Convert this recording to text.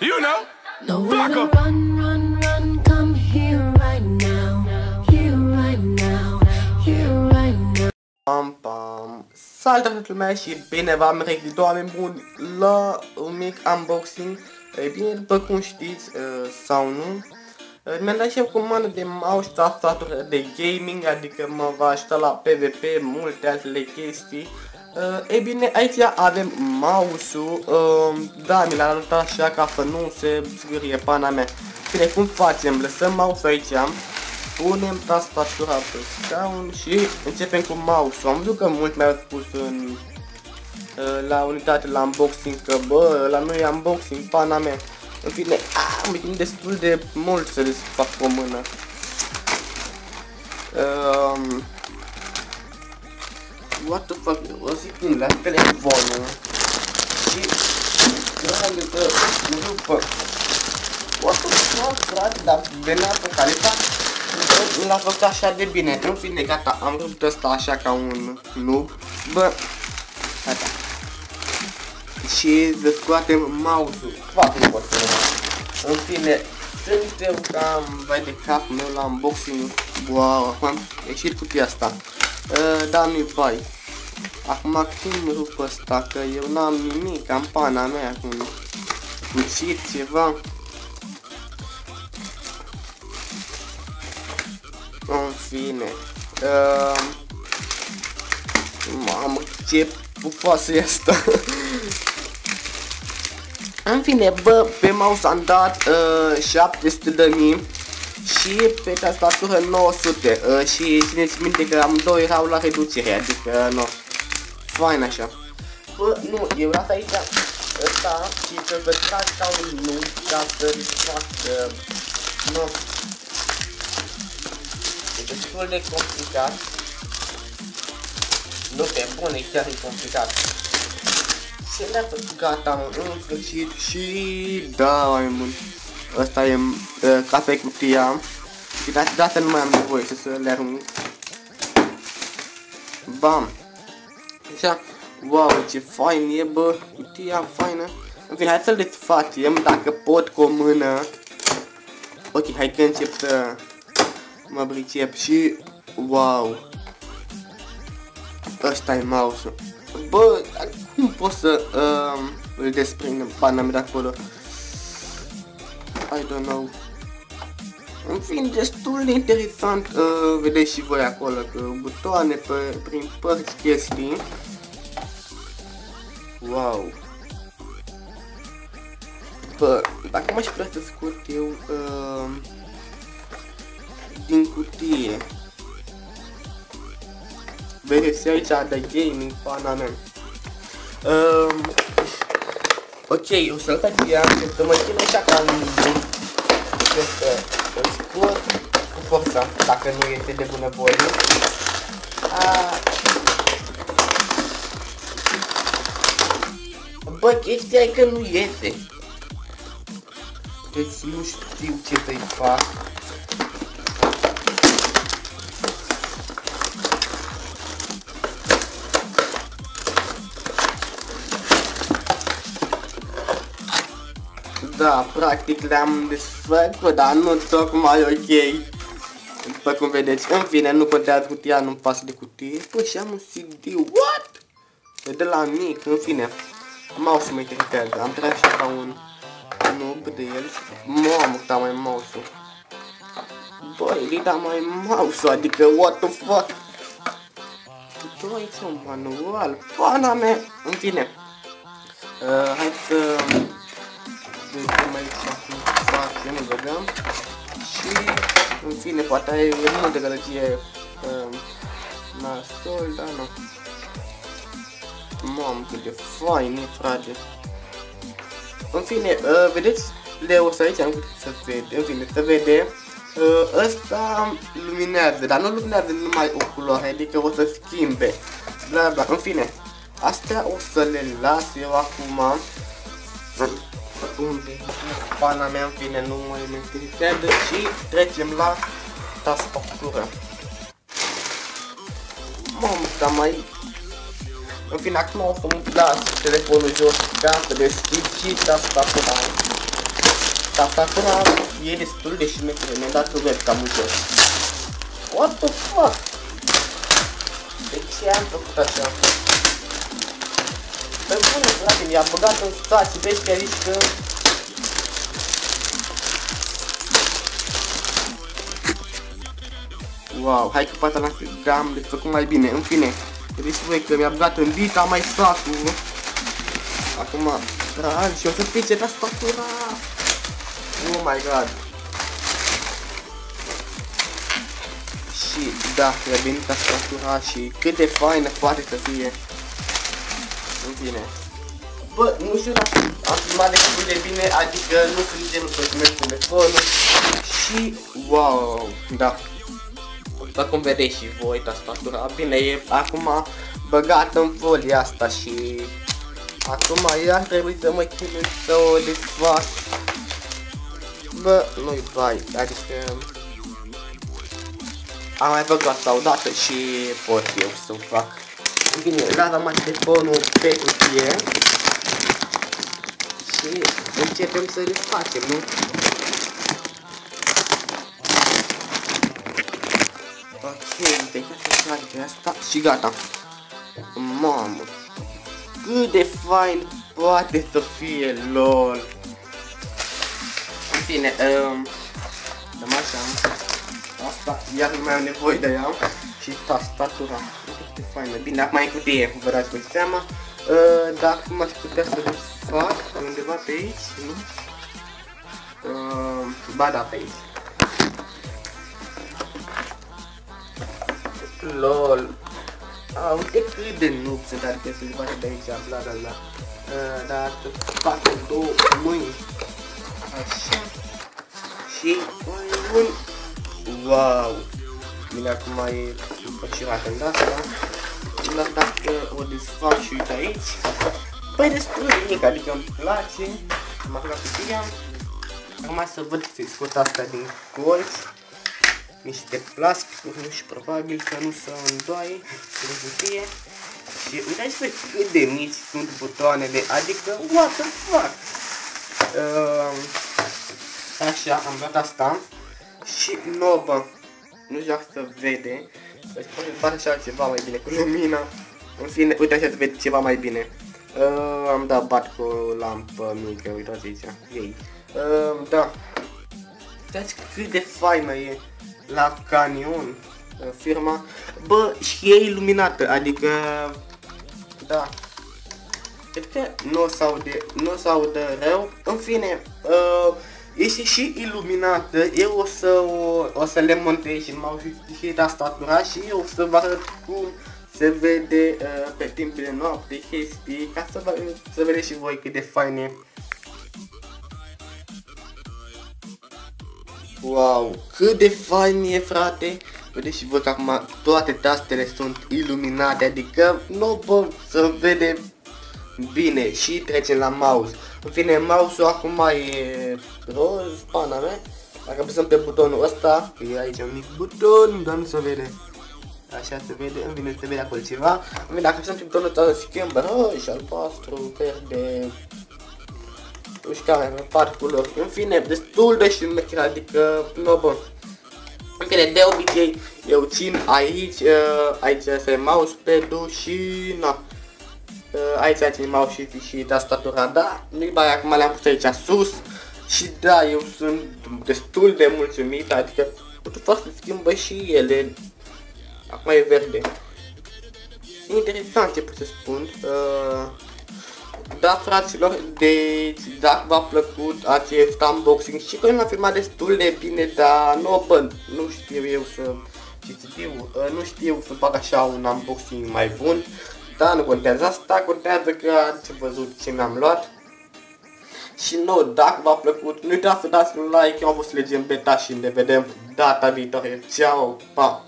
You know. Nowhere to run, run, run, come here right now. Here right now. Here right now. Pam, pam. Salutare toată lumea și bine v-am regăsit oameni buni la un mic unboxing. E bine, după cum știți, uh, sau nu, uh, mi-am dat și eu comandă de mouse, tastatură de gaming, adică mă va ajuta la PvP, multe altele chestii. Uh, e bine, aici avem mouse-ul, uh, da, mi l-a arătat așa ca să nu se zgârie pana mea. Bine, cum facem? Lăsăm mouse-ul aici, punem tastatura pe scaun și începem cu mouse-ul. Am văzut că mult mi-au spus în, uh, la unitate, la unboxing, că bă, la noi e unboxing, pana mea. În fine, am mi destul de mult să desfac cu o mână. Um, what the fuck, o secundă, la telefonul și dragă că după What the fuck, frate, dar venea pe calitate l-a făcut așa de bine. În fine, gata, am rupt ăsta așa ca un noob. Bă, gata. Și să scoatem mouse-ul. Foarte nu pot să În fine, suntem cam vai de cap meu la unboxing. Wow, am ieșit cutia asta. Uh, da, nu-i bai. Acum cum rup ăsta, că eu n-am nimic, am pana mea, cu cuțit, ceva. În fine. Uh, mamă, ce pufoasă e asta. În fine, bă, pe mouse am dat uh, 700 de mii și pe tastatură 900 uh, și țineți minte că am două erau la reducere, adică nu, fain așa. Bă, nu, eu las aici ăsta și să vă trag ca un nu ca să-l fac, uh, nu, destul de complicat. Nu pe bun, e chiar e complicat. Și dată gata, mă, în sfârșit și da, oameni buni. Ăsta e uh, ca pe cutia. Și de dată nu mai am nevoie să, să le arunc. Bam. Așa, wow, ce fain e, bă, cutia faină. În fine, hai să-l desfacem dacă pot cu o mână. Ok, hai că încep să mă pricep și wow. Ăsta e mouse-ul. Bă, cum pot să uh, îl desprind în pana mea de acolo? I don't know. În fin, destul de interesant, uh, vedeți și voi acolo, că butoane pe, prin părți chestii. Wow. Bă, dacă m-aș vrea să scot eu, uh, din cutie. Vedeți aici de gaming, pana mea. Um, ok, o să-l fac ea, să mă țin așa ca un Cred că îl scot cu forța, dacă nu este de bunăvoie. Uh, Bă, chestia e că nu iese. Deci nu știu ce să-i fac. Da, practic le-am desfăcut, dar nu tocmai ok. După cum vedeți, în fine, nu contează cutia, nu-mi pasă de cutie. Păi și am un CD, what? E de la mic, în fine. Mouse-ul mă interesează, am tras și ca un noob de el. Mamă, da mai mouse-ul. Băi, li da mai mouse-ul, adică what the fuck? Tu aici un manual, pana mea, în fine. Uh, hai să vedem aici cum facem, nu vedem. Și, în fine, poate e multă gălăgie uh, nasol, dar nu. Mamă, cât de fain e, frate. În fine, uh, vedeți Leo aici, am să vede, în fine, să vede. Uh, ăsta luminează, dar nu luminează numai o culoare, adică o să schimbe. Bla bla, în fine. Astea o să le las eu acum. Unde pana mea, în fine, nu mai mă interesează și trecem la tastatură. Mamă, dar mai În fine, acum o să-mi las telefonul jos ca să deschid și tastatura. Tastatura e destul de șmecheră, mi-a dat webcam-ul jos. What the fuck? De ce am făcut așa? Pe bune, frate, mi-a băgat în stații, vezi că aici că... Wow, hai că poate la am de făcut mai bine, în fine. Vedeți voi că mi-a băgat în dita mai statul. Acum, dragi, și o să pice tastatura. Oh my god. Și da, e bine tastatura și cât de faină poate să fie. În fine. Bă, nu știu dacă am filmat destul de bine, adică nu sunt genul să filmez telefonul. Și, wow, da. După cum vedeți și voi, tastatura, bine, e acum băgat în folia asta și acum ea trebuie să mă chinui să o desfac. Bă, nu-i bai, adică am mai făcut asta odată și pot eu să o fac. Bine, gata mai telefonul pe cutie și începem să le facem, nu? Deci să de asta și gata. Mamă, cât de fain poate să fie, lol. În fine, um, dăm așa. Asta, iar nu mai am nevoie de ea. Și tastatura. Cât de faină. Bine, acum e cutie, vă dați voi seama. Uh, dar acum aș putea să le fac undeva pe aici, nu? Uh, ba da, pe aici. LOL. A, uite cât de noob sunt, adică se face de aici, bla bla bla. Uh, dar să fac două mâini. Așa. Și un Wow! Bine, acum e împăcirat în asta. Dar dacă o desfac și uite aici, păi destul de mic, adică îmi place. Am aflat cutia. Acum să văd să scot asta din colț niște plasticuri, nu și probabil că nu se îndoaie în cutie. Și uitați-vă cât de mici sunt butoanele, adică what the fuck! Uh, așa, am luat asta și nobă. Nu știu dacă se vede, deci poate face așa ceva mai bine cu lumina. În fine, uite așa se vede ceva mai bine. Uh, am dat bat cu o lampă mică, uitați aici, ei. Uh, da. Uitați cât de faină e la Canion, firma, bă, și e iluminată, adică, da, cred că nu o să aude, nu o să audă rău, în fine, uh, este și iluminată, eu o să, o, o să le montez și m-au și tastatura și eu o să vă arăt cum se vede uh, pe timpul de noapte chestii, ca să, vă, să vedeți și voi cât de fain Wow, cât de fain e, frate! Vedeți și voi că acum toate tastele sunt iluminate, adică nu pot să vede bine și trecem la mouse. În fine, mouse-ul acum e roz, pana mea. Dacă apăsăm pe butonul ăsta, e aici un mic buton, dar nu se vede. Așa se vede, în fine se vede acolo ceva. În fine, dacă apăsăm pe butonul ăsta, se schimbă roș, albastru, verde, nu știu care, par culori. În fine, destul de șmecher, adică, nu bun. În fine, de obicei, eu țin aici, uh, aici este mousepad-ul și, na, uh, aici țin mouse și, și tastatura, da, nu-i bai, acum le-am pus aici sus. Și da, eu sunt destul de mulțumit, adică putu să schimbă și ele. Acum e verde. Interesant ce pot să spun. Uh, da, fraților, deci dacă v-a plăcut acest unboxing și că nu a filmat destul de bine, dar nu, bă, nu știu eu să știu, ă, nu știu să fac așa un unboxing mai bun, dar nu contează asta, contează că ați văzut ce mi-am luat. Și nu, dacă v-a plăcut, nu uitați să dați un like, eu am fost Legend Beta și ne vedem data viitoare. Ciao, pa!